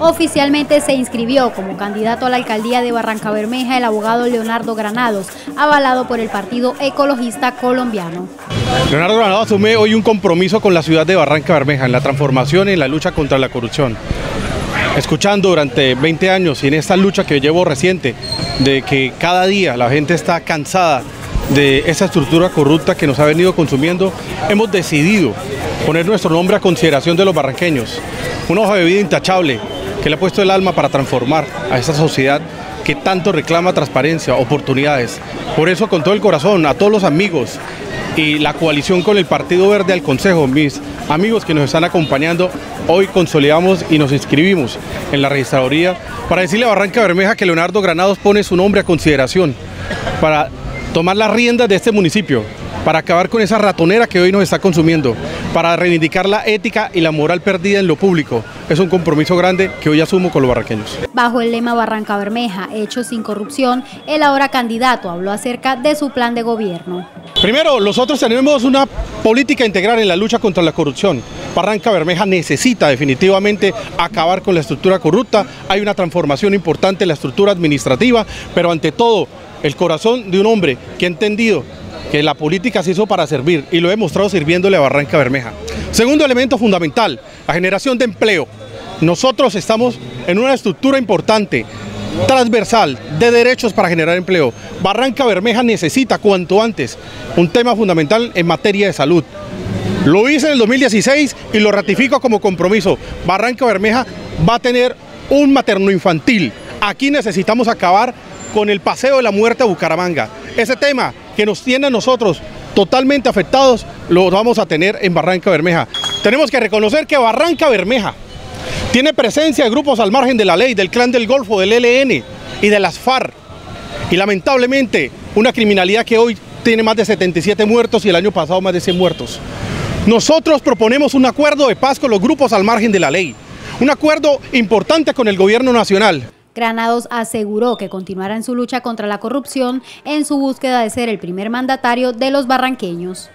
Oficialmente se inscribió como candidato a la alcaldía de Barranca Bermeja el abogado Leonardo Granados, avalado por el Partido Ecologista Colombiano. Leonardo Granados asume hoy un compromiso con la ciudad de Barranca Bermeja en la transformación y en la lucha contra la corrupción escuchando durante 20 años y en esta lucha que llevo reciente, de que cada día la gente está cansada de esa estructura corrupta que nos ha venido consumiendo, hemos decidido poner nuestro nombre a consideración de los barranqueños. Una hoja de vida intachable que le ha puesto el alma para transformar a esa sociedad que tanto reclama transparencia, oportunidades. Por eso con todo el corazón, a todos los amigos y la coalición con el Partido Verde al Consejo, mis amigos que nos están acompañando, hoy consolidamos y nos inscribimos en la registraduría para decirle a Barranca Bermeja que Leonardo Granados pone su nombre a consideración para tomar las riendas de este municipio, para acabar con esa ratonera que hoy nos está consumiendo, para reivindicar la ética y la moral perdida en lo público. Es un compromiso grande que hoy asumo con los barranqueños. Bajo el lema Barranca Bermeja, Hechos sin corrupción, el ahora candidato habló acerca de su plan de gobierno. Primero, nosotros tenemos una política integral en la lucha contra la corrupción. Barranca Bermeja necesita definitivamente acabar con la estructura corrupta. Hay una transformación importante en la estructura administrativa, pero ante todo, el corazón de un hombre que ha entendido que la política se hizo para servir y lo he mostrado sirviéndole a Barranca Bermeja. Segundo elemento fundamental, la generación de empleo. Nosotros estamos en una estructura importante transversal de derechos para generar empleo. Barranca Bermeja necesita cuanto antes un tema fundamental en materia de salud. Lo hice en el 2016 y lo ratifico como compromiso. Barranca Bermeja va a tener un materno infantil. Aquí necesitamos acabar con el paseo de la muerte a Bucaramanga. Ese tema que nos tiene a nosotros totalmente afectados lo vamos a tener en Barranca Bermeja. Tenemos que reconocer que Barranca Bermeja tiene presencia de grupos al margen de la ley, del clan del Golfo, del ELN y de las FARC. Y lamentablemente una criminalidad que hoy tiene más de 77 muertos y el año pasado más de 100 muertos. Nosotros proponemos un acuerdo de paz con los grupos al margen de la ley. Un acuerdo importante con el gobierno nacional. Granados aseguró que continuará en su lucha contra la corrupción en su búsqueda de ser el primer mandatario de los barranqueños.